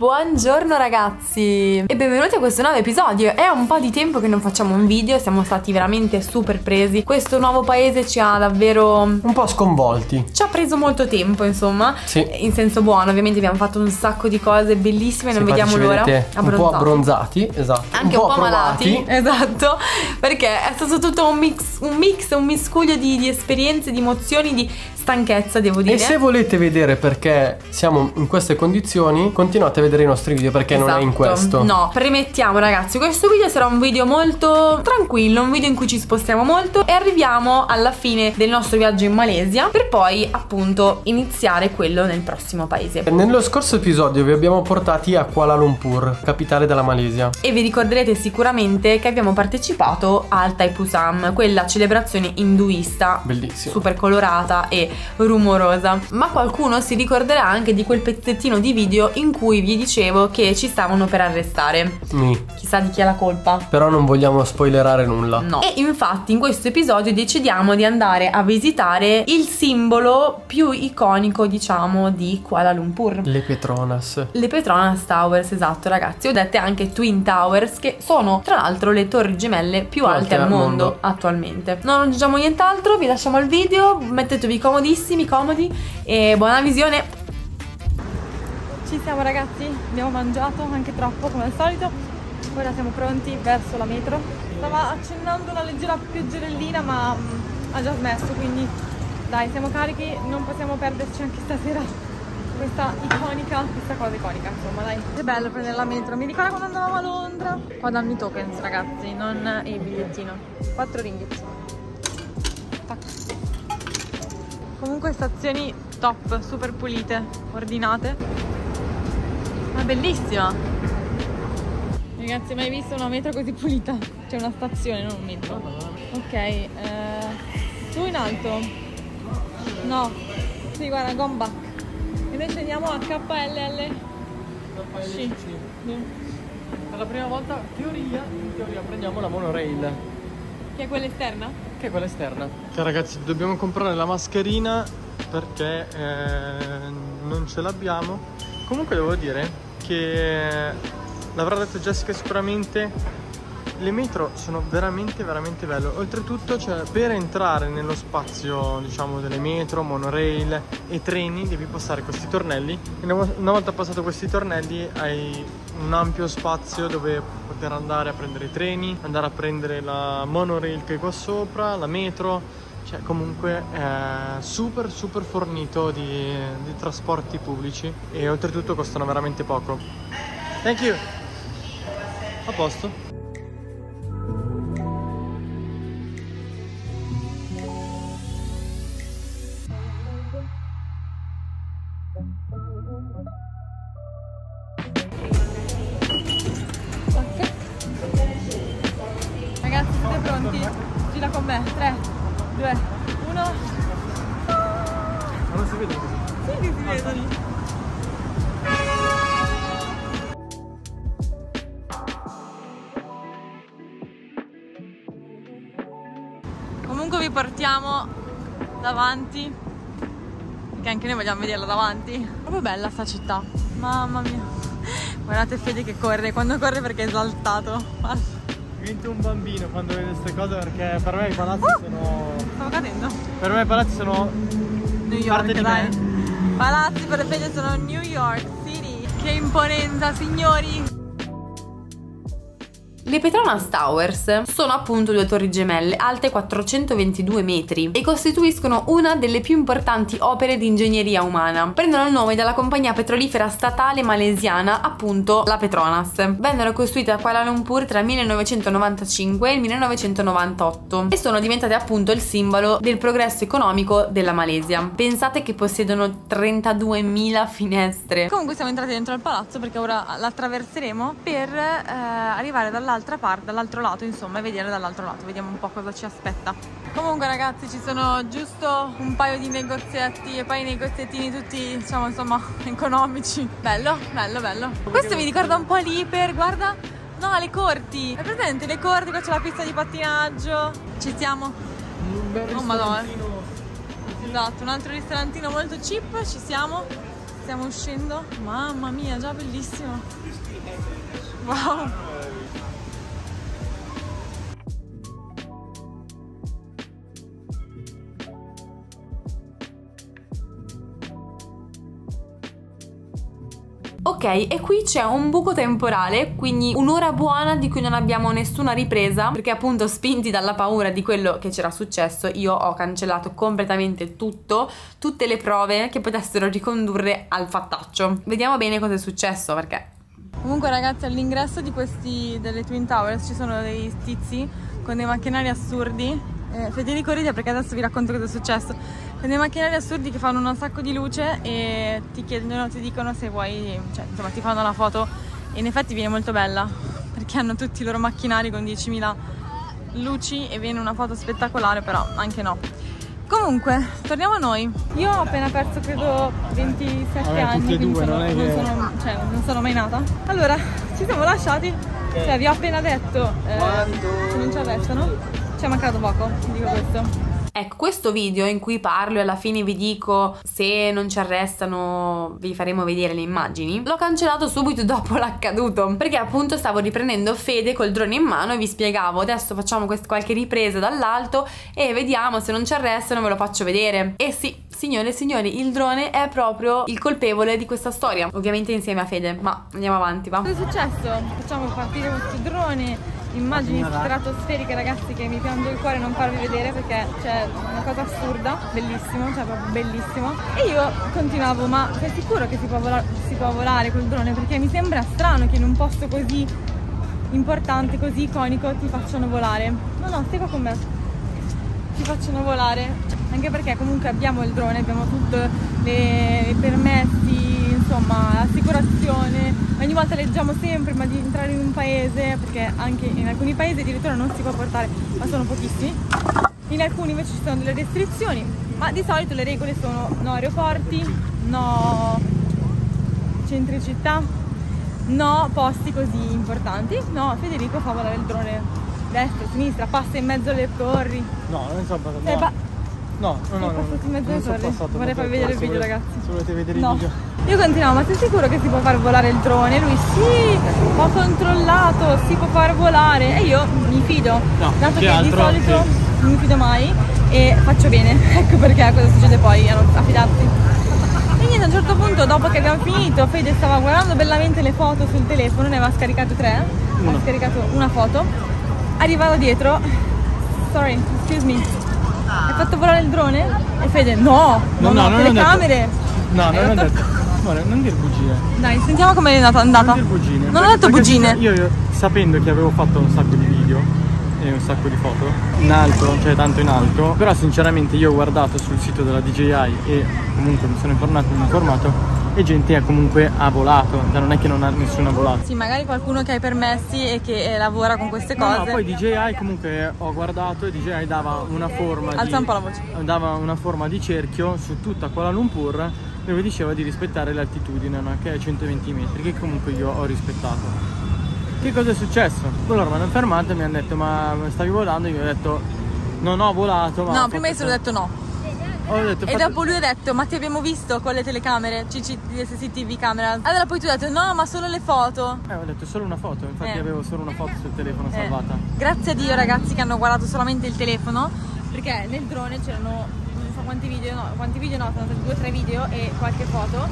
Buongiorno ragazzi e benvenuti a questo nuovo episodio. È un po' di tempo che non facciamo un video, siamo stati veramente super presi. Questo nuovo paese ci ha davvero un po' sconvolti. Ci ha preso molto tempo, insomma. Sì. In senso buono, ovviamente abbiamo fatto un sacco di cose bellissime, non vediamo l'ora. Un po' abbronzati, esatto. Anche un po', un po malati, esatto. Perché è stato tutto un mix, un mix, un miscuglio di, di esperienze, di emozioni, di stanchezza, devo dire. E se volete vedere perché siamo in queste condizioni, continuate a vedere i nostri video perché esatto. non è in esatto. questo. No, premettiamo ragazzi, questo video sarà un video molto tranquillo, un video in cui ci spostiamo molto e arriviamo alla fine del nostro viaggio in Malesia per poi appunto iniziare quello nel prossimo paese. Nello scorso episodio vi abbiamo portati a Kuala Lumpur, capitale della Malesia. E vi ricorderete sicuramente che abbiamo partecipato al Taipusam, quella celebrazione induista bellissima, super colorata e rumorosa. Ma qualcuno si ricorderà anche di quel pezzettino di video in cui vi dicevo che ci stavano per arrestare. Mi. Chissà di chi è la colpa. Però non vogliamo spoilerare nulla. No. E infatti in questo episodio decidiamo di andare a visitare il simbolo più iconico, diciamo, di Kuala Lumpur. Le Petronas. Le Petronas Towers, esatto, ragazzi. Ho dette anche Twin Towers, che sono tra l'altro le torri gemelle più, più alte, al mondo, mondo attualmente. Non aggiungiamo nient'altro, vi lasciamo il video, mettetevi comodissimi, comodi e buona visione. Ci siamo ragazzi, abbiamo mangiato anche troppo come al solito. Ora siamo pronti verso la metro. Stava accennando una leggera pioggerellina ma mm, ha già smesso, quindi dai, siamo carichi, non possiamo perderci anche stasera questa iconica, questa cosa iconica, insomma, dai. Che bello prendere la metro. Mi ricorda quando andavamo a Londra. Qua danno i tokens, ragazzi, non il bigliettino. 4 ringgit. Tac. Comunque stazioni top, super pulite, ordinate. Ma bellissima! Ragazzi, mai visto una metro così pulita? C'è una stazione, non un metro. Ok, eh, su in alto. No. Sì, guarda, gone back. Invece andiamo a KLL. Sì. Per la prima volta, teoria, in teoria prendiamo la monorail. Che è quella esterna? Che quella esterna. Cioè ragazzi, dobbiamo comprare la mascherina perché eh, non ce l'abbiamo. Comunque devo dire che l'avrà detto Jessica sicuramente le metro sono veramente veramente belle oltretutto cioè, per entrare nello spazio diciamo delle metro, monorail e treni devi passare questi tornelli una volta passato questi tornelli hai un ampio spazio dove poter andare a prendere i treni andare a prendere la monorail che è qua sopra la metro. Cioè comunque è super super fornito di, di trasporti pubblici e oltretutto costano veramente poco. Thank you. A posto Comunque vi portiamo davanti Perché anche noi vogliamo vederla davanti. Proprio bella sta città. Mamma mia. Guardate Fede che corre Quando corre perché è esaltato Divento un bambino quando vedo queste cose perché per me i palazzi uh, sono... Stavo cadendo. Per me i palazzi sono... New York dai me. Palazzi per Fede sono New York City. Che imponenza signori le Petronas Towers sono appunto due torri gemelle alte 422 metri e costituiscono una delle più importanti opere di ingegneria umana. Prendono il nome dalla compagnia petrolifera statale malesiana, appunto la Petronas. Vennero costruite a Kuala Lumpur tra il 1995 e il 1998 e sono diventate appunto il simbolo del progresso economico della Malesia. Pensate che possiedono 32.000 finestre. Comunque siamo entrati dentro al palazzo perché ora l'attraverseremo per eh, arrivare dall'altro dall'altra parte, dall'altro lato, insomma, e vedere dall'altro lato, vediamo un po' cosa ci aspetta. Comunque ragazzi ci sono giusto un paio di negozietti e poi i negoziettini tutti, diciamo, insomma, economici. Bello, bello, bello. Questo mi ricorda un po' l'Iper, guarda. No, le corti. È presente? Le corti, qua c'è la pista di pattinaggio. Ci siamo? Un bel oh, madonna. Esatto, un altro ristorantino molto cheap, ci siamo. stiamo uscendo. Mamma mia, già bellissimo. Wow. Ok, e qui c'è un buco temporale, quindi un'ora buona di cui non abbiamo nessuna ripresa, perché appunto spinti dalla paura di quello che c'era successo, io ho cancellato completamente tutto, tutte le prove che potessero ricondurre al fattaccio. Vediamo bene cosa è successo, perché... Comunque ragazzi all'ingresso di questi delle Twin Towers ci sono dei tizi con dei macchinari assurdi. Eh, Federico ride perché adesso vi racconto cosa è successo. Con dei macchinari assurdi che fanno un sacco di luce e ti chiedono, ti dicono se vuoi, cioè insomma ti fanno la foto e in effetti viene molto bella perché hanno tutti i loro macchinari con 10.000 luci e viene una foto spettacolare però anche no. Comunque, torniamo a noi. Io ho appena perso credo 27 Vabbè, anni, e quindi due, sono- non non, che- sono, cioè, non sono mai nata. Allora, ci siamo lasciati. Cioè, vi ho appena detto eh, che non ci arrestano. Ci è mancato poco, dico questo. Ecco, questo video in cui parlo e alla fine vi dico se non ci arrestano vi faremo vedere le immagini, l'ho cancellato subito dopo l'accaduto, perché appunto stavo riprendendo Fede col drone in mano e vi spiegavo adesso facciamo qualche ripresa dall'alto e vediamo se non ci arrestano ve lo faccio vedere. E sì, signore e signori, il drone è proprio il colpevole di questa storia, ovviamente insieme a Fede, ma andiamo avanti, va. Cosa è successo? Facciamo partire questo drone, immagini stratosferiche ragazzi che mi piange il cuore non farvi vedere perché c'è una cosa assurda, bellissimo, cioè proprio bellissimo. E io continuavo, ma sei sicuro che si può, vola- si può volare col drone? Perché mi sembra strano che in un posto così importante, così iconico ti facciano volare. No, no, stai qua con me. Ti facciano volare. Anche perché comunque abbiamo il drone, abbiamo tutti i permessi, insomma, l'assicurazione. Ogni volta leggiamo sempre prima di entrare in un paese, perché anche in alcuni paesi addirittura non si può portare, ma sono pochissimi. In alcuni invece ci sono delle restrizioni, ma di solito le regole sono no aeroporti, no centri città, no posti così importanti. No, Federico fa volare il drone destra, sinistra, passa in mezzo alle torri. No, non so passato. No, no, no, no, no, passato in mezzo non alle sono torri? passato in Vorrei farvi alle vedere il video, volete- ragazzi. Se volete vedere No. il video. Io continuavo, ma sei sicuro che si può far volare il drone? Lui sì, ho controllato, si può far volare e io mi fido, No, dato che che di solito sì. non mi fido mai e faccio bene, ecco perché cosa succede poi, a non affidarsi. E niente, a un certo punto, dopo che abbiamo finito, Fede stava guardando bellamente le foto sul telefono, ne aveva scaricate tre, Una. ha scaricato una foto, arriva da dietro, sorry, excuse me, hai fatto volare il drone? E Fede, no, no, no, non ho detto- telecamere. No, non ho detto. Guarda, non dire bugie. Dai, sentiamo come è andata. andata. Non dire bugine. Non ho detto bugine. Io, io, sapendo che avevo fatto un sacco di video e un sacco di foto in alto, cioè tanto in alto, però sinceramente io ho guardato sul sito della DJI e comunque mi sono informato, informato e gente comunque ha volato, cioè non è che non ha nessuno volato. Sì, magari qualcuno che ha i permessi e che eh, lavora con queste No, cose. no, poi DJI comunque ho guardato e DJI dava una forma Alza di, un po' la voce. dava una forma di cerchio su tutta Kuala Lumpur dove diceva di rispettare l'altitudine no? che è 120 metri che comunque io ho rispettato che cosa è successo? loro mi hanno fermato e mi hanno detto ma stavi volando? io ho detto non ho volato ma No, prima io fatto- solo detto no. Detto, E dopo lui ha detto, ma ti abbiamo visto con le telecamere, CCTV camera. Allora poi tu hai detto, no, ma solo le foto. eh, ho detto solo una foto infatti Eh. avevo solo una foto sul telefono Eh, salvata Grazie a Dio ragazzi che hanno guardato solamente il telefono, perché nel drone c'erano non so quanti video, no, quanti video no, sono stati due o tre video e qualche foto.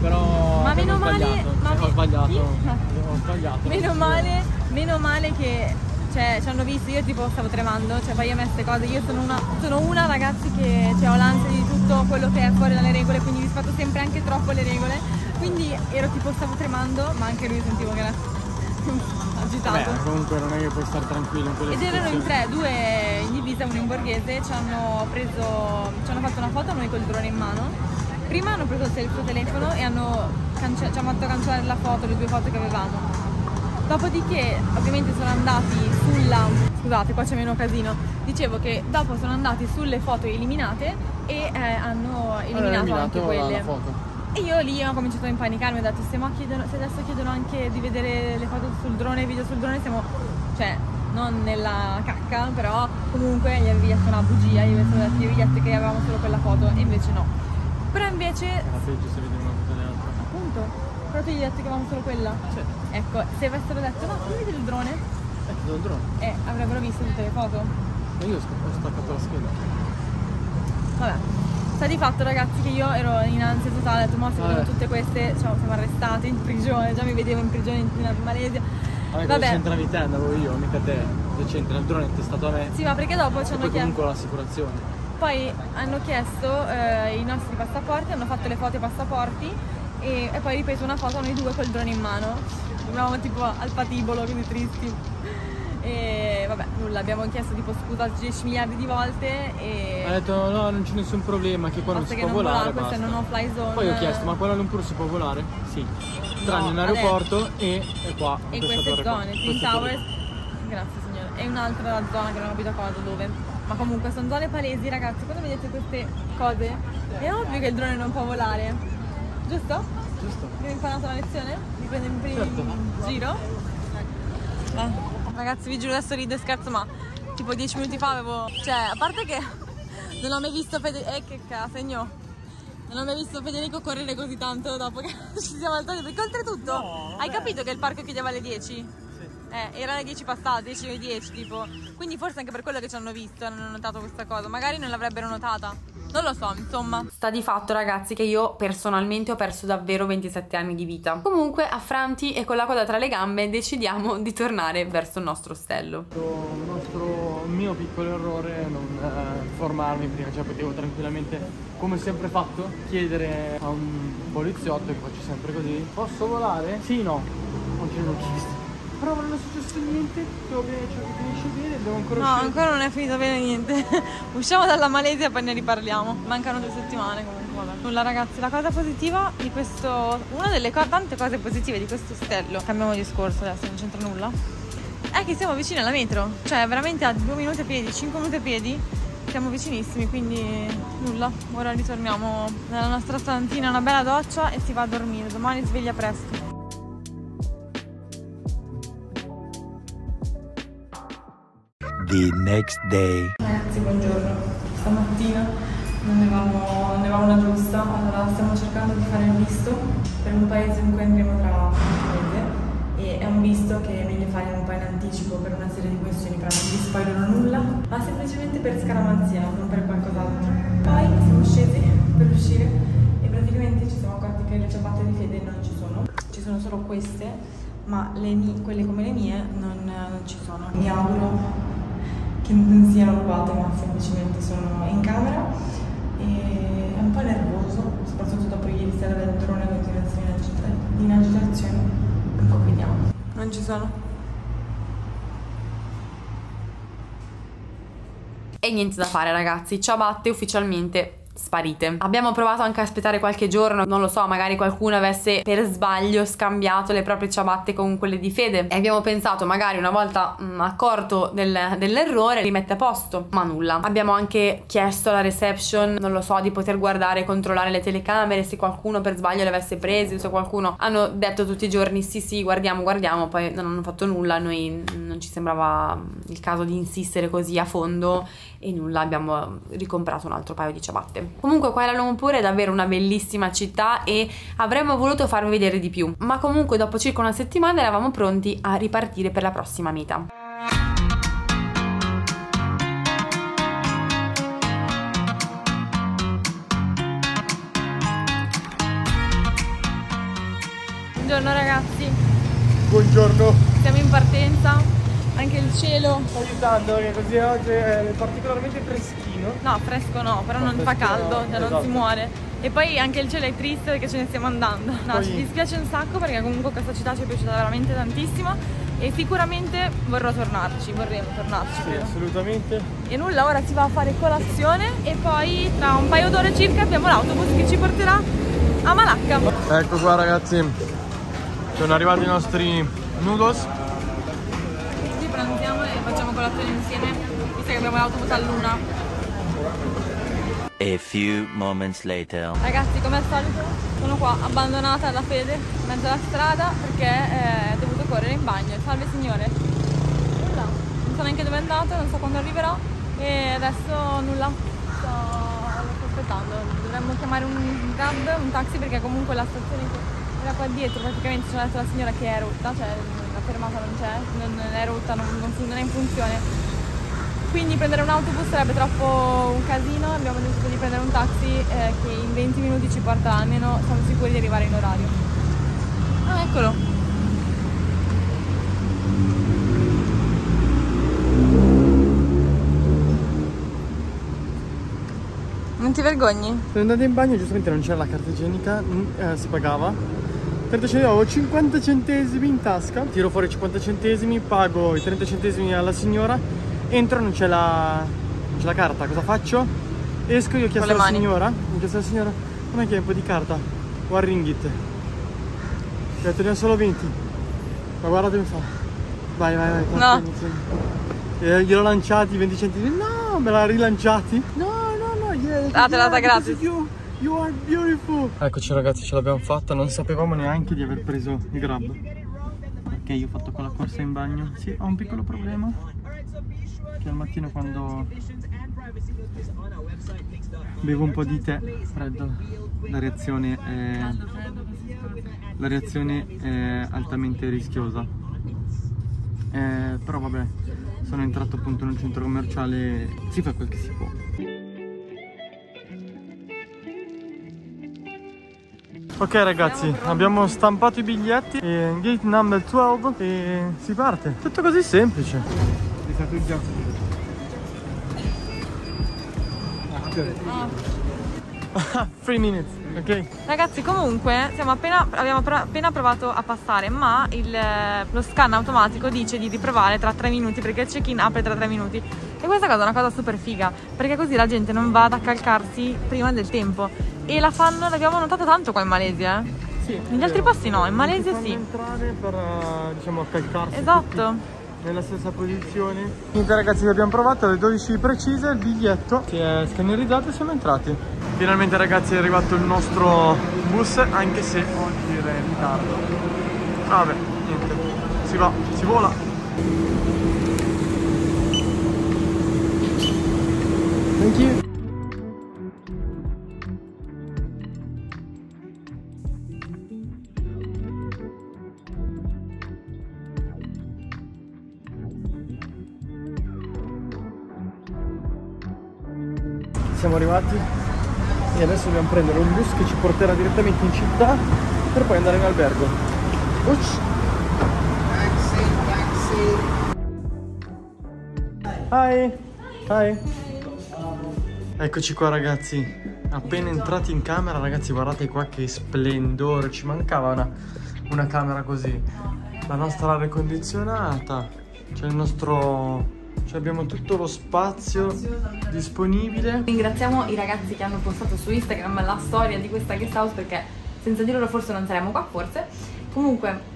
però Ma meno male- ma ho sbagliato ho sbagliato Meno male, meno male che cioè, ci hanno visto, io tipo stavo tremando, cioè poi a me queste cose, io sono una, sono una ragazzi che cioè, ho l'ansia di tutto quello che è fuori dalle regole, quindi rispetto sempre anche troppo le regole, quindi ero tipo stavo tremando, ma anche lui sentivo che era agitato. Vabbè, comunque non è che puoi stare tranquillo in quelle Ed erano in tre, due in divisa, uno in borghese, ci hanno preso, ci hanno fatto una foto a noi col drone in mano. Prima hanno preso il suo telefono e hanno ci hanno fatto cancellare la foto, le due foto che avevamo. Dopodiché ovviamente sono andati sulla. Scusate, qua c'è meno casino. Dicevo che dopo sono andati sulle foto eliminate e eh, hanno eliminato, Allora, anche la- quelle. E io lì ho cominciato a impanicarmi, ho detto se, chiedono- se adesso chiedono anche di vedere le foto sul drone, i video sul drone, siamo, cioè, non nella cacca, però comunque gli avevi detto una bugia, gli avevi detto, gli avevi detto che avevamo solo quella foto, e invece no. Però invece, Era peggio se vedevo una foto della foto. Però tu gli hai detto che avevamo solo quella. Sì. Ecco, se avessero detto no, vedi il drone? Eh, ti do il drone. Eh, avrebbero visto tutte le foto. Ma io ho staccato la scheda. Vabbè. Sta di fatto ragazzi che io ero in ansia totale, ho detto ma se vedono tutte queste, cioè, siamo arrestati in prigione, già mi vedevo in prigione in, in Malesia. Vabbè, Vabbè, c'entravi te, andavo io, mica te. Cosa c'entra? Il drone è testato a me. sì ma perché dopo ci hanno chiesto... comunque l'assicurazione. Poi hanno chiesto eh, i nostri passaporti, hanno fatto le foto ai passaporti e, e poi ripeto una foto noi due col drone in mano. Eravamo tipo al patibolo, quindi tristi. E vabbè, nulla, abbiamo chiesto tipo scusa 10 miliardi di volte e Ha detto no, non c'è nessun problema, che qua non si può non volare. volare, questa non ho fly zone. Poi ho chiesto, ma Kuala Lumpur si può volare? Sì. Tranne No, in aeroporto e, e qua. e queste torre qua, zone, Twin Towers, qua. grazie signore, e un'altra zona che non ho capito cosa dove. Ma comunque sono zone palesi ragazzi, quando vedete queste cose è ovvio che il drone non può volare, giusto? Giusto? Abbiamo imparato la lezione? Di prendere il primo Certo. giro? Eh. Ragazzi vi giuro adesso rido e scherzo ma tipo 10 minuti fa avevo... Cioè a parte che non ho mai visto Federico... Eh che cazzo, non ho mai visto Federico correre così tanto dopo che ci siamo alzati perché oltretutto No, hai capito che il parco chiudeva alle 10? Sì. Eh, era alle 10 passate, 10 e 10 tipo. Quindi forse anche per quello che ci hanno visto hanno notato questa cosa. Magari non l'avrebbero notata. Non lo so, insomma. Sta di fatto, ragazzi, che io personalmente ho perso davvero 27 anni di vita. Comunque, affranti e con la coda tra le gambe, decidiamo di tornare verso il nostro ostello. Il nostro mio piccolo errore è non eh, informarmi prima, cioè potevo tranquillamente, come sempre fatto, chiedere a un poliziotto, che faccio sempre così, posso volare? Sì, no, non ce l'ho chiesto. Però non è successo niente, tutto bene, cioè finisce bene, devo ancora No, uscire. ancora non è finito bene niente. Usciamo dalla Malesia e poi ne riparliamo. Mancano due settimane comunque. Vabbè. Nulla ragazzi, la cosa positiva di questo. Una delle co- tante cose positive di questo ostello. Cambiamo discorso adesso, non c'entra nulla. È che siamo vicini alla metro. Cioè, veramente a due minuti a piedi, cinque minuti a piedi. Siamo vicinissimi, quindi nulla. Ora ritorniamo nella nostra stantina, una bella doccia e si va a dormire. Domani sveglia presto. The next day. Ragazzi, buongiorno. Stamattina non avevamo, non avevamo una giusta, allora stiamo cercando di fare il visto per un paese in cui andremo tra qualche mese e è un visto che è meglio fare un po' in anticipo per una serie di questioni, però non vi spoilerò nulla, ma semplicemente per scaramanzia, non per qualcos'altro. Poi siamo scesi per uscire e praticamente ci siamo accorti che le ciabatte di fede non ci sono, ci sono solo queste, ma le mie- quelle come le mie non, non ci sono. Mi auguro che non siano rubate ma semplicemente sono in camera e è un po' nervoso, soprattutto dopo ieri sera del drone a continuazione in agita- in agitazione. Un po' vediamo. Non ci sono. E niente da fare, ragazzi. Ciabatte ufficialmente sparite. Abbiamo provato anche a aspettare qualche giorno, non lo so, magari qualcuno avesse per sbaglio scambiato le proprie ciabatte con quelle di Fede e abbiamo pensato magari una volta mh, accorto del- dell'errore li mette a posto, ma nulla. Abbiamo anche chiesto alla reception, non lo so, di poter guardare e controllare le telecamere se qualcuno per sbaglio le avesse prese, se qualcuno hanno detto tutti i giorni sì sì guardiamo guardiamo, poi non hanno fatto nulla, noi non ci sembrava il caso di insistere così a fondo e nulla, abbiamo ricomprato un altro paio di ciabatte. Comunque Kuala Lumpur è davvero una bellissima città e avremmo voluto farvi vedere di più, ma comunque dopo circa una settimana eravamo pronti a ripartire per la prossima meta. Buongiorno ragazzi, Buongiorno. siamo in partenza, anche il cielo, Sto aiutando perché così oggi è particolarmente freschino. no fresco no, però non fa fresco no, caldo, cioè non esatto. si muore. E poi anche il cielo è triste perché ce ne stiamo andando. No, Poi- ci dispiace un sacco perché comunque questa città ci è piaciuta veramente tantissimo e sicuramente vorrò tornarci, vorremmo tornarci. Sì, assolutamente. E nulla, ora si va a fare colazione e poi tra un paio d'ore circa abbiamo l'autobus che ci porterà a Malacca. Ecco qua ragazzi, sono arrivati i nostri noodles. Ci pranziamo e facciamo colazione insieme, visto che abbiamo l'autobus a luna. A few moments later. Ragazzi, come al solito, sono qua abbandonata da Fede in mezzo alla strada perché eh, è dovuto correre in bagno. Salve signore. Nulla, non so neanche dove è andato, non so quando arriverà e adesso nulla. Sto, aspettando. Dovremmo chiamare un grab, un taxi perché comunque la stazione che era qua dietro praticamente detto la signora che è rotta, cioè fermata non c'è, non è rotta, non, non, non è in funzione. Quindi prendere un autobus sarebbe troppo un casino, abbiamo deciso di prendere un taxi eh, che in 20 minuti ci porta almeno, siamo sicuri di arrivare in orario. Ah, eccolo. Non ti vergogni? Sono andato in bagno, giustamente non c'era la carta igienica, mm, eh, si pagava. 30 centesimi, avevo 50 centesimi in tasca, tiro fuori 50 centesimi, pago i 30 centesimi alla signora, entro, non c'è la, non c'è la carta, cosa faccio? Esco, io ho chiesto alla mani. signora, ho chiesto alla signora, come che hai un po' di carta? One ringgit. Ho detto ne ho solo 20. Ma guardate mi fa. Vai, vai, vai. No. tanto inizio. E gliel'ho lanciati 20 centesimi. No, me l'ha rilanciati. No, no, no, yeah. Ah, te l'ha data gratis. You, are beautiful. Eccoci ragazzi, ce l'abbiamo fatta. Non sapevamo neanche di aver preso il grab. Perché io ho fatto quella corsa in bagno. Sì, ho un piccolo problema. Che al mattino quando bevo un po' di tè freddo, la reazione è, la reazione è altamente rischiosa. Eh, però vabbè, sono entrato appunto in un centro commerciale, si fa quel che si può. Ok ragazzi, abbiamo stampato i biglietti e gate number 12 e si parte. Tutto così semplice. È stato il gioco. Ah, 3 minutes, ok? Ragazzi comunque appena, abbiamo appena- appena provato a passare ma il, eh, lo scan automatico dice di riprovare tra 3 minuti perché il check-in apre tra 3 minuti e questa cosa è una cosa super figa perché così la gente non va ad accalcarsi prima del tempo e la fanno, l'abbiamo notato tanto qua in Malesia eh? Sì. Negli altri posti no, in Malesia fanno sì. entrare per, eh, diciamo, accalcarsi Esatto. nella stessa posizione. Niente ragazzi, abbiamo provato alle 12 precise, il biglietto si è scannerizzato e siamo entrati. Finalmente ragazzi è arrivato il nostro bus, anche se oggi era in ritardo. Vabbè, niente, si va, si vola. Thank you. Siamo arrivati e adesso dobbiamo prendere un bus che ci porterà direttamente in città per poi andare in albergo. Ucci. Hi. Hi. Eccoci qua ragazzi. Appena entrati in camera, ragazzi, guardate qua che splendore. Ci mancava una, una camera così. La nostra aria condizionata. C'è il nostro. Cioè abbiamo tutto lo spazio disponibile. Ringraziamo i ragazzi che hanno postato su Instagram la storia di questa guest house perché senza di loro forse non saremmo qua, forse. Comunque,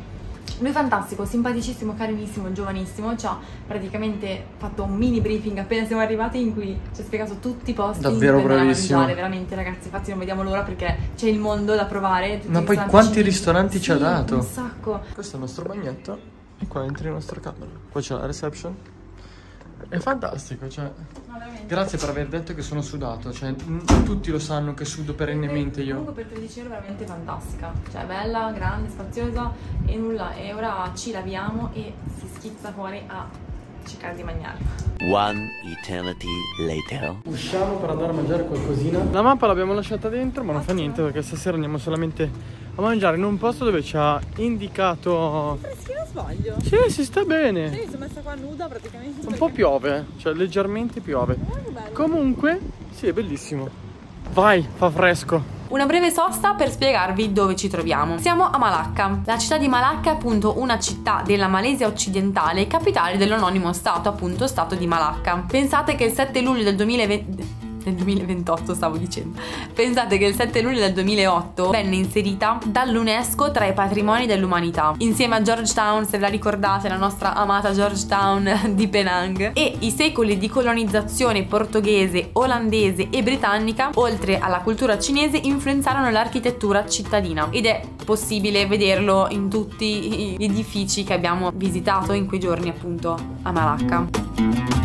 lui è fantastico, simpaticissimo, carinissimo, giovanissimo, ci ha praticamente fatto un mini briefing appena siamo arrivati in cui ci ha spiegato tutti i posti Davvero bravissimo. mangiare, veramente ragazzi, infatti non vediamo l'ora perché c'è il mondo da provare. tutti Ma poi quanti ristoranti ci ha Sì, dato? Un sacco. Questo è il nostro bagnetto e qua entri in nostra camera. Qua c'è la reception. È fantastico, cioè. Grazie per aver detto che sono sudato, cioè tutti lo sanno che sudo perennemente io. Comunque per 13 euro è veramente fantastica, cioè bella, grande, spaziosa e nulla. E ora ci laviamo e si schizza fuori a cercare di mangiare. One eternity later. Usciamo per andare a mangiare qualcosina. La mappa l'abbiamo lasciata dentro, ma non fa niente perché stasera andiamo solamente a mangiare in un posto dove ci ha indicato. Freschino sbaglio. Sì, si sta bene. Io mi sono messa qua nuda praticamente. Un po' piove, cioè leggermente piove. Comunque, sì, è bellissimo. Vai, fa fresco. Una breve sosta per spiegarvi dove ci troviamo. Siamo a Malacca. La città di Malacca è appunto una città della Malesia occidentale, capitale dell'anonimo stato, appunto stato di Malacca. Pensate che il 7 luglio del 2020 del 2028 stavo dicendo. Pensate che il 7 luglio del 2008 venne inserita dall'UNESCO tra i patrimoni dell'umanità, insieme a Georgetown, se la ricordate, la nostra amata Georgetown di Penang. E i secoli di colonizzazione portoghese, olandese e britannica, oltre alla cultura cinese, influenzarono l'architettura cittadina ed è possibile vederlo in tutti gli edifici che abbiamo visitato in quei giorni appunto a Malacca.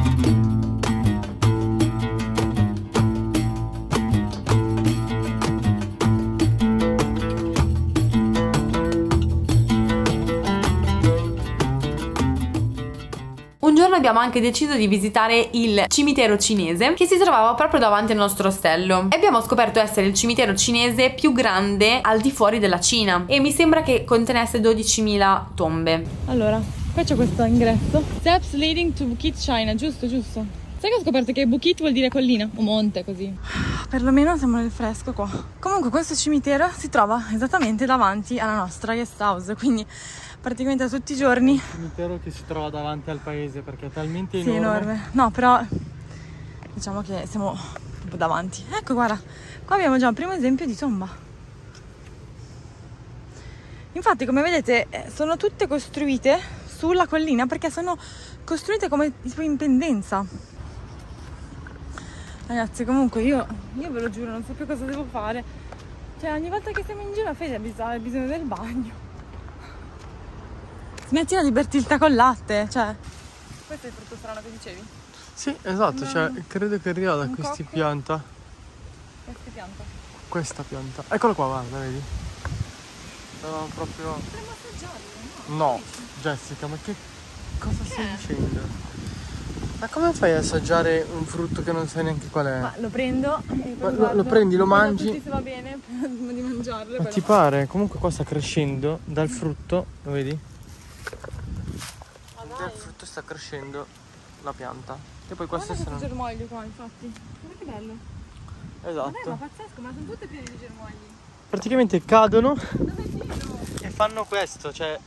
Giorno abbiamo anche deciso di visitare il cimitero cinese che si trovava proprio davanti al nostro ostello e abbiamo scoperto essere il cimitero cinese più grande al di fuori della Cina e mi sembra che contenesse 12.000 tombe. Allora, qua c'è questo ingresso. Steps leading to Bukit China, giusto, giusto. Sai che ho scoperto che Bukit vuol dire collina o monte così. Perlomeno siamo nel fresco qua. Comunque questo cimitero si trova esattamente davanti alla nostra guest house, quindi praticamente tutti i giorni. Un cimitero che si trova davanti al paese perché è talmente Sì, enorme. enorme. No, però diciamo che siamo proprio davanti. Ecco, guarda, qua abbiamo già un primo esempio di tomba. Infatti, come vedete, eh, sono tutte costruite sulla collina perché sono costruite come tipo in pendenza. Ragazzi, comunque io, io ve lo giuro, non so più cosa devo fare. Cioè, ogni volta che siamo in giro, Fede ha bisogno del bagno. Smettila di berti il tè con latte, cioè. Questo è il frutto strano che dicevi? Sì, esatto, cioè credo che arriva da questi cocco. pianta. Queste piante. Questa pianta. Eccolo qua, guarda, vedi? Sono proprio. Potremmo assaggiarlo, no? No, Jessica, ma che cosa stai dicendo? Ma come fai ad assaggiare un frutto che non sai neanche qual è? Ma lo prendo e lo- guardo- lo prendi, lo mangi? tutti se va bene prima di mangiarlo. Ma ti pare? Comunque qua sta crescendo dal frutto, lo vedi? Dal dai. frutto sta crescendo la pianta. E poi Guarda queste sono. germoglio qua, infatti. Guarda che bello. Ma dai, ma Esatto. pazzesco, ma sono tutte piene di germogli. Praticamente cadono è e fanno questo, cioè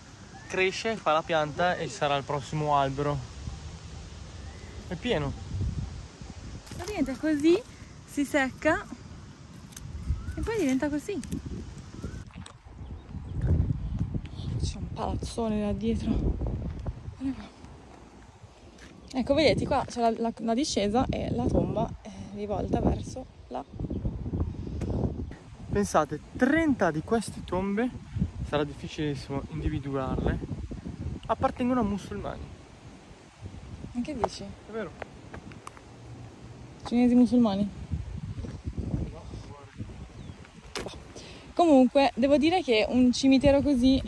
cresce, fa la pianta e sarà il prossimo albero. È pieno. Praticamente è così, si secca e poi diventa così. C'è un palazzone là dietro. Ecco, vedete qua c'è la, la- la discesa e la tomba è rivolta verso là. Pensate, 30 di queste tombe, sarà difficilissimo individuarle, appartengono a musulmani. Ma che dici? È vero? Cinesi musulmani? Comunque, devo dire che un cimitero così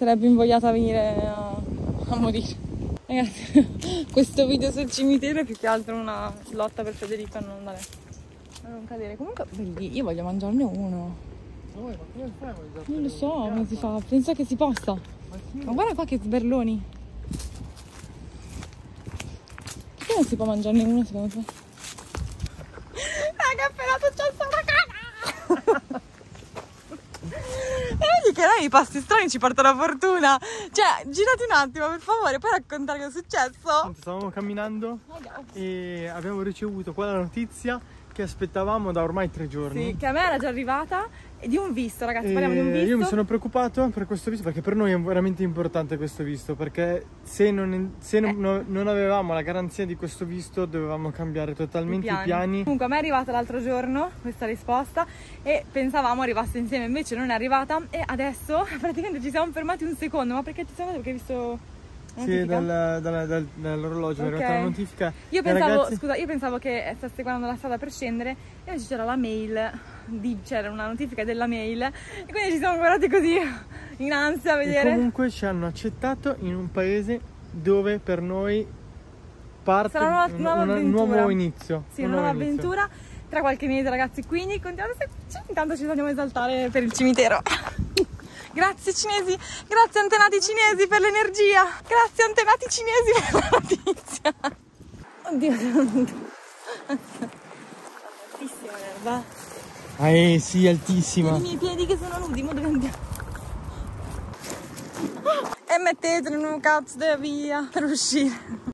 sarebbe invogliata a venire a, a morire. Ragazzi, questo video sul cimitero è più che altro una lotta per Federico a non andare. A non cadere. Comunque, io voglio mangiarne uno. Ma come fai a? Non lo so come si fa, penso che si possa. Ma sì. Ma guarda qua che sberloni. Perché non si può mangiarne uno secondo te? Raga, appena successo una cara! Che noi i pasti strani ci portano fortuna. Cioè, girati un attimo, per favore, puoi raccontare cosa è successo? Stavamo camminando e abbiamo ricevuto quella notizia che aspettavamo da ormai tre giorni. Sì, che a me era già arrivata e di un visto, ragazzi, E parliamo di un visto. Io mi sono preoccupato per questo visto perché per noi è veramente importante questo visto perché se non, se Eh. non- no- non avevamo la garanzia di questo visto dovevamo cambiare totalmente i piani. Comunque a me è arrivata l'altro giorno questa risposta e pensavamo arrivasse insieme, invece non è arrivata e adesso praticamente ci siamo fermati un secondo, ma perché ti sei perché hai visto Sì, dal- dal- dal- dall'orologio è Ok. arrivata la notifica. Io E pensavo, ragazzi- scusa, io pensavo che stesse guardando la strada per scendere e invece c'era la mail, c'era una notifica della mail e quindi ci siamo guardati così in ansia a E vedere. comunque ci hanno accettato in un paese dove per noi parte Sarà una un, nuova un avventura. nuovo inizio. Sì, un una nuova inizio. avventura tra qualche mese ragazzi, quindi continuate a seguirci, intanto ci andiamo a esaltare per il cimitero. Grazie cinesi, grazie antenati cinesi per l'energia, grazie antenati cinesi per la notizia. Oddio, sono altissima l'erba. Ah, eh, sì, altissima. I miei piedi che sono nudi, ma dove andiamo? E mettetene in un cazzo di via per uscire.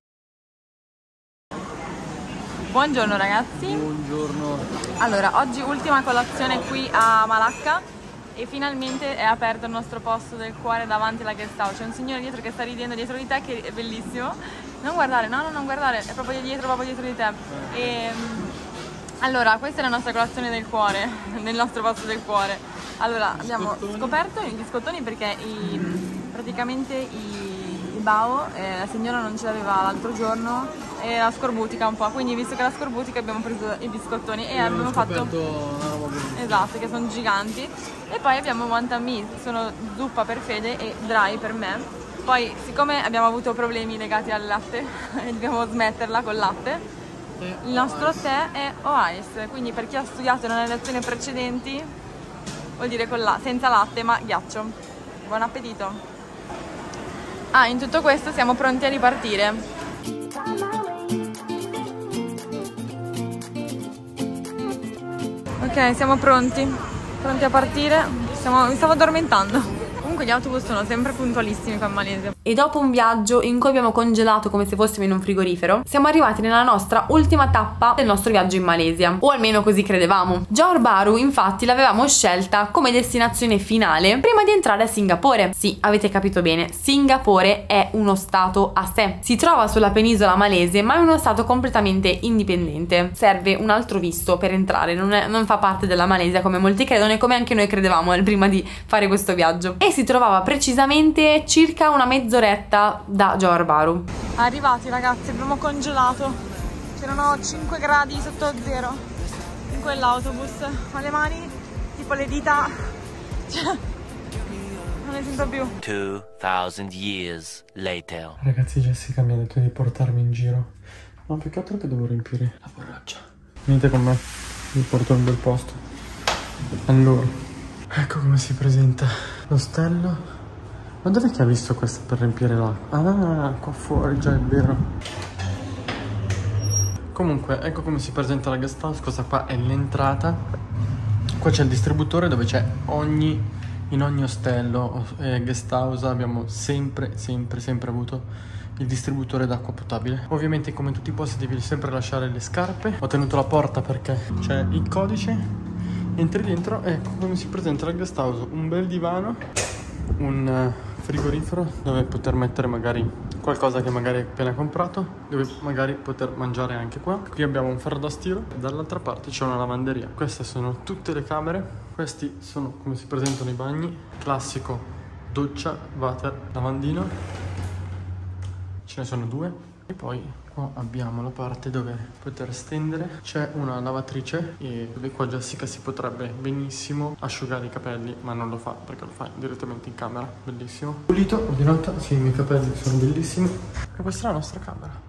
Buongiorno ragazzi. Buongiorno. Allora, oggi ultima colazione qui a Malacca e finalmente è aperto il nostro posto del cuore davanti alla guest house. C'è un signore dietro che sta ridendo dietro di te che è bellissimo. Non guardare, no, no, non guardare, è proprio dietro, proprio dietro di te. E, mm, allora, questa è la nostra colazione del cuore, nel nostro posto del cuore. Allora, abbiamo scoperto i biscottoni perché i, praticamente i, i bao, eh, la signora non ce l'aveva l'altro giorno e la scorbutica un po', quindi visto che la scorbutica abbiamo preso i biscottoni e abbiamo fatto... una roba. Esatto, che sono giganti. E poi abbiamo Wonton Mi, sono zuppa per Fede e dry per me. Poi, siccome abbiamo avuto problemi legati al latte e dobbiamo smetterla col latte, il nostro tè è Oice, quindi per chi ha studiato nelle lezioni precedenti vuol dire con la, senza latte ma ghiaccio. Buon appetito! Ah, in tutto questo siamo pronti a ripartire. Ok, siamo pronti, pronti a partire. Siamo, mi stavo addormentando. Comunque gli autobus sono sempre puntualissimi qua in Malesia. E dopo un viaggio in cui abbiamo congelato come se fossimo in un frigorifero, siamo arrivati nella nostra ultima tappa del nostro viaggio in Malesia. O almeno così credevamo. Johor Bahru, infatti, l'avevamo scelta come destinazione finale prima di entrare a Singapore. Sì, avete capito bene, Singapore è uno stato a sé. Si trova sulla penisola malese, ma è uno stato completamente indipendente. Serve un altro visto per entrare, non, è, non fa parte della Malesia come molti credono e come anche noi credevamo prima di fare questo viaggio. E si trovava precisamente circa una mezz'oretta da Johor Bahru. Arrivati ragazzi, abbiamo congelato. C'erano 5 gradi sotto zero in quell'autobus. Ma le mani, tipo le dita, cioè, non ne sento più. 2000 years later. Ragazzi, Jessica mi ha detto di portarmi in giro. Ma più che altro che devo riempire la borraccia. Venite con me, vi porto in un bel posto. Allora, ecco come si presenta l'ostello. Ma dov'è che ha visto questo per riempire l'acqua? Ah, qua fuori, già è vero. Comunque, ecco come si presenta la guest house. Questa qua è l'entrata. Qua c'è il distributore dove c'è ogni, in ogni ostello e guest house abbiamo sempre, sempre, sempre avuto il distributore d'acqua potabile. Ovviamente come tutti i posti devi sempre lasciare le scarpe. Ho tenuto la porta perché c'è il codice. Entri dentro ecco come si presenta la guest house. Un bel divano, un eh, frigorifero dove poter mettere magari qualcosa che magari hai appena comprato, dove magari poter mangiare anche qua. Qui abbiamo un ferro da stiro, dall'altra parte c'è una lavanderia. Queste sono tutte le camere, questi sono come si presentano i bagni, classico doccia, water, lavandino, ce ne sono due e poi qua abbiamo la parte dove poter stendere. C'è una lavatrice e dove qua Jessica si potrebbe benissimo asciugare i capelli ma non lo fa perché lo fa direttamente in camera. Bellissimo. Pulito ordinato sì i miei capelli sono bellissimi. E questa è la nostra camera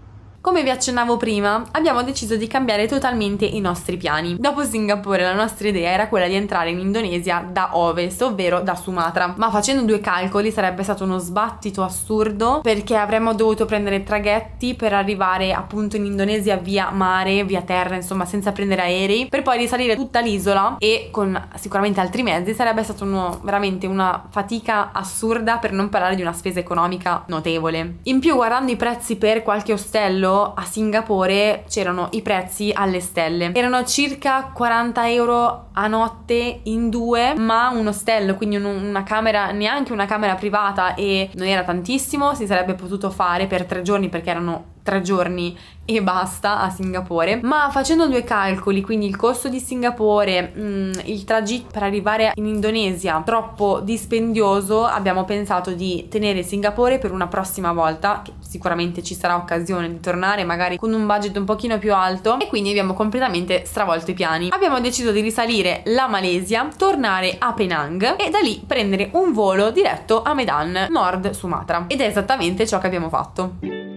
come vi accennavo prima, abbiamo deciso di cambiare totalmente i nostri piani. Dopo Singapore la nostra idea era quella di entrare in Indonesia da ovest, ovvero da Sumatra. Ma facendo due calcoli sarebbe stato uno sbattito assurdo perché avremmo dovuto prendere traghetti per arrivare appunto in Indonesia via mare, via terra, insomma senza prendere aerei, per poi risalire tutta l'isola e con sicuramente altri mezzi sarebbe stata veramente una fatica assurda per non parlare di una spesa economica notevole. In più guardando i prezzi per qualche ostello a Singapore c'erano i prezzi alle stelle. Erano circa 40 euro a notte in due, ma un ostello, quindi una camera, neanche una camera privata e non era tantissimo, si sarebbe potuto fare per tre giorni perché erano tre giorni e basta a Singapore. Ma facendo due calcoli quindi il costo di Singapore mh, mm, il tragitto per arrivare in Indonesia troppo dispendioso abbiamo pensato di tenere Singapore per una prossima volta che sicuramente ci sarà occasione di tornare magari con un budget un pochino più alto e quindi abbiamo completamente stravolto i piani. Abbiamo deciso di risalire la Malesia tornare a Penang e da lì prendere un volo diretto a Medan nord Sumatra. Ed è esattamente ciò che abbiamo fatto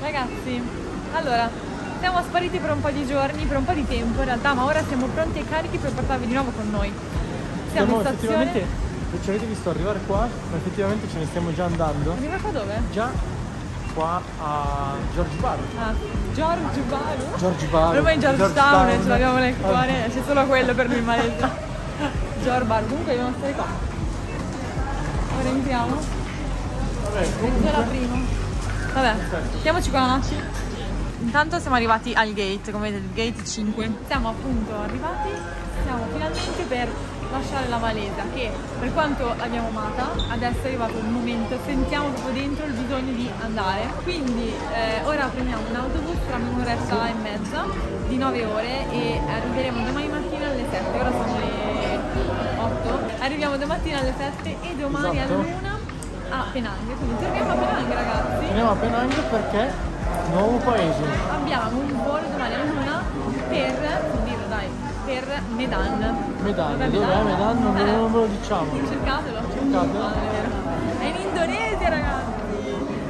Ragazzi, allora, siamo spariti per un po' di giorni, per un po' di tempo in realtà, ma ora siamo pronti e carichi per portarvi di nuovo con noi. Siamo in stazione. Non ci avete visto arrivare qua, ma effettivamente ce ne stiamo già andando. Arriva qua dove? Già qua a George Baru. Ah, George Baru? George Baru. Ormai in Georgetown, George ce l'abbiamo nel cuore, c'è solo quello per noi malese. George Baru, comunque dobbiamo stare qua. Ora entriamo. Vabbè, comunque... La prima. Vabbè, mettiamoci qua una Intanto siamo arrivati al gate, come vedete, il gate 5. Siamo appunto arrivati, siamo finalmente per lasciare la Malesia che per quanto l'abbiamo amata adesso è arrivato il momento, sentiamo proprio dentro il bisogno di andare. Quindi eh, ora prendiamo un autobus tra un'oretta e mezza di 9 ore e arriveremo domani mattina alle 7, ora sono le 8. Arriviamo domattina alle 7 e domani esatto. a luna a Penang, quindi torniamo a Penang ragazzi. Andiamo a Penang perché nuovo paese. Abbiamo un volo domani a luna per, non dirlo dai, per Medan. Medan, Dov'è dov'è Medan? Non, ve- Eh, non ve lo diciamo. Cercatelo. Cercatelo. Ah, non è in Indonesia ragazzi.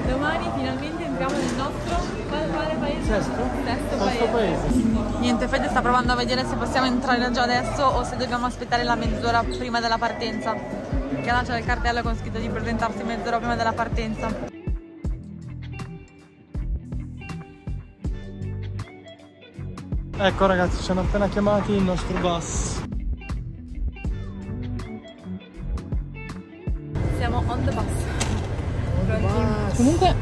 Domani finalmente entriamo nel nostro quale paese? Sesto? Sesto Sesto paese. paese. Niente, Fede sta provando a vedere se possiamo entrare già adesso o se dobbiamo aspettare la mezz'ora prima della partenza. Che c'è il cartello con scritto di presentarsi mezz'ora prima della partenza. Ecco ragazzi, ci hanno appena chiamati il nostro bus. Siamo on the bus. Pronti? Comunque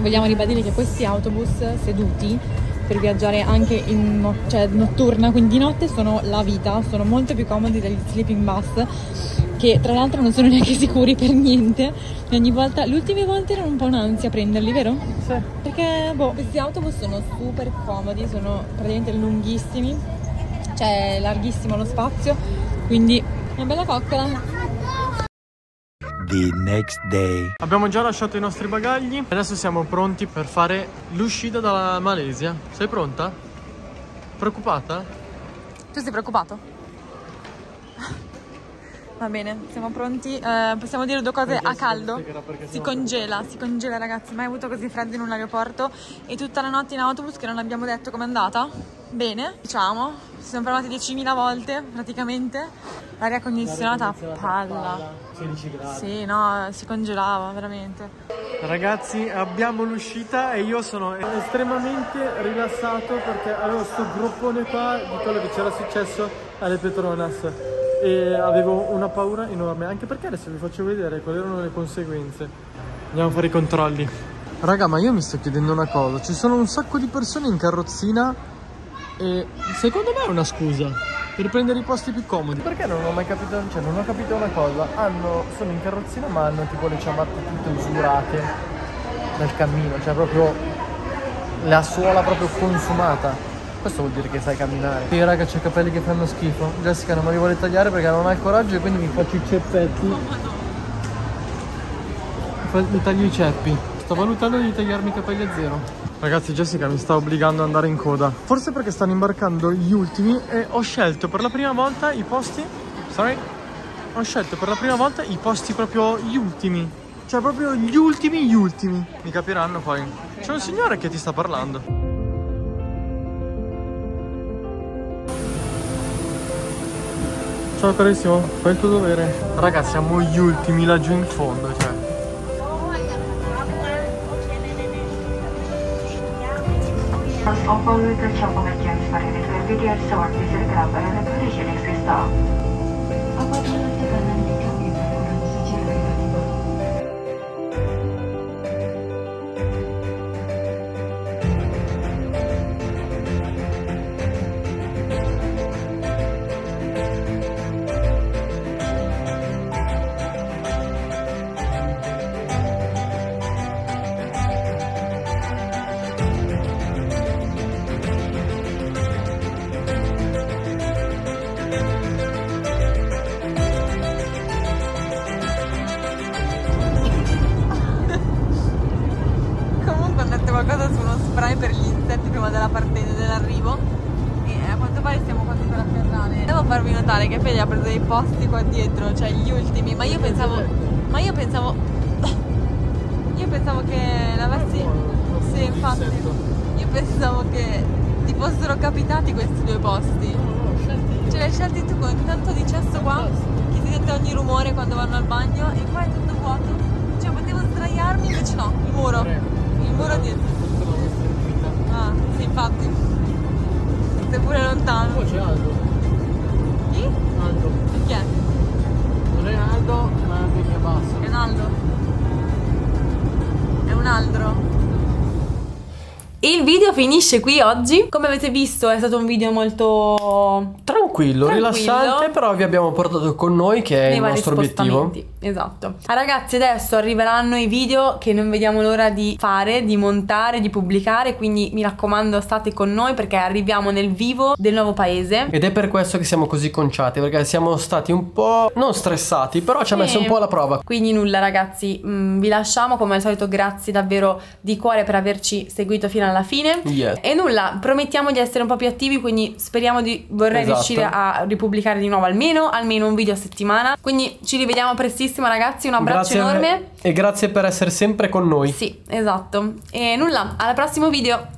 vogliamo ribadire che questi autobus seduti per viaggiare anche in no- cioè, notturna, quindi di notte sono la vita, sono molto più comodi degli sleeping bus che tra l'altro non sono neanche sicuri per niente e ogni volta, le ultime volte erano un po' un'ansia prenderli, vero? Sì. Perché boh, questi autobus sono super comodi, sono praticamente lunghissimi, cioè è larghissimo lo spazio, quindi una bella coccola. the next day. Abbiamo già lasciato i nostri bagagli. Adesso siamo pronti per fare l'uscita dalla Malesia. Sei pronta? Preoccupata? Tu sei preoccupato? Va bene, siamo pronti. Eh, possiamo dire due cose a caldo. Si congela, si congela ragazzi. Mai avuto così freddo in un aeroporto. E tutta la notte in autobus che non abbiamo detto com'è andata. Bene, diciamo. Si sono fermati 10.000 volte praticamente. L'aria condizionata a palla. 16 gradi. Sì, no, si congelava veramente. Ragazzi, abbiamo l'uscita e io sono estremamente rilassato perché avevo sto groppone qua di quello che c'era successo alle Petronas e avevo una paura enorme, anche perché adesso vi faccio vedere quali erano le conseguenze. Andiamo a fare i controlli. Raga, ma io mi sto chiedendo una cosa, ci sono un sacco di persone in carrozzina e secondo me è una scusa per prendere i posti più comodi. Perché non ho mai capito, cioè non ho capito una cosa, hanno, sono in carrozzina ma hanno tipo le ciabatte tutte usurate nel cammino, cioè proprio la suola proprio consumata. Questo vuol dire che sai camminare. Sì, raga, c'ho i capelli che fanno schifo. Jessica non me li vuole tagliare perché non ha il coraggio e quindi mi faccio i ceppetti. Fa- Mi taglio i ceppi. Sto valutando di tagliarmi i capelli a zero. Ragazzi, Jessica mi sta obbligando ad andare in coda. Forse perché stanno imbarcando gli ultimi e ho scelto per la prima volta i posti. Sorry? Ho scelto per la prima volta i posti proprio gli ultimi. Cioè proprio gli ultimi, gli ultimi. Mi capiranno poi. C'è un signore che ti sta parlando. Ciao carissimo, fai il tuo dovere. Raga, siamo gli ultimi laggiù in fondo, cioè. Operator Chocolate James Marines Brigadier Sword Visual Grabber and Collision Exista. Apabila tekanan qua dietro, cioè gli ultimi, ma io pensavo. Ma io pensavo. Io pensavo che l'avessi. Sì, infatti. Io pensavo che ti fossero capitati questi due posti. Ce li hai scelti tu con tanto di cesso qua che si sente ogni rumore quando vanno al bagno e qua è tutto vuoto. Cioè potevo sdraiarmi invece no, il muro. Il muro dietro. Ah, sì, infatti. Seppure lontano. Poi c'è Aldo. Chi? Aldo. Chi è? Non è Aldo, ma è anche che basso. È un altro. È un altro. Il video finisce qui oggi. Come avete visto è stato un video molto... tra tranquillo, Tranquillo. rilassante, però vi abbiamo portato con noi che è nei il nostro obiettivo. Esatto. Ah, ragazzi, adesso arriveranno i video che non vediamo l'ora di fare, di montare, di pubblicare, quindi mi raccomando state con noi perché arriviamo nel vivo del nuovo paese. Ed è per questo che siamo così conciati, perché siamo stati un po' non stressati, però ci ha messo un po' alla prova. Quindi nulla ragazzi, mm, vi lasciamo come al solito, grazie davvero di cuore per averci seguito fino alla fine. Yes. E nulla, promettiamo di essere un po' più attivi, quindi speriamo di vorrei Esatto. riuscire a ripubblicare di nuovo almeno, almeno un video a settimana. Quindi ci rivediamo prestissimo ragazzi, un abbraccio Grazie enorme. e grazie per essere sempre con noi. Sì, esatto. E nulla, al prossimo video.